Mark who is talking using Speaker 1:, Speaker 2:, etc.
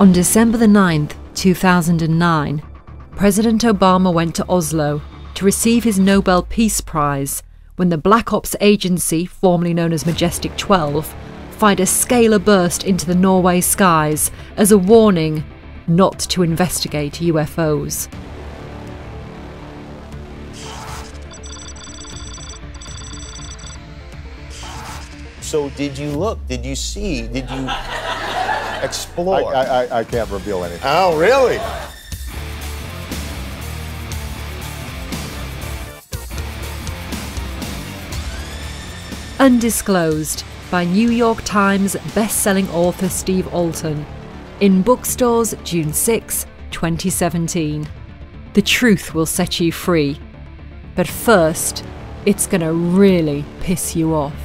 Speaker 1: On December the 9th, 2009, President Obama went to Oslo to receive his Nobel Peace Prize when the Black Ops Agency, formerly known as Majestic 12, fired a scalar burst into the Norway skies as a warning not to investigate UFOs.
Speaker 2: So did you look? Did you see? Did you explore?
Speaker 3: I, I, I can't reveal anything.
Speaker 2: oh, really?
Speaker 1: Undisclosed by New York Times best-selling author Steve Alten in bookstores June 6, 2017. The truth will set you free. But first, it's going to really piss you off.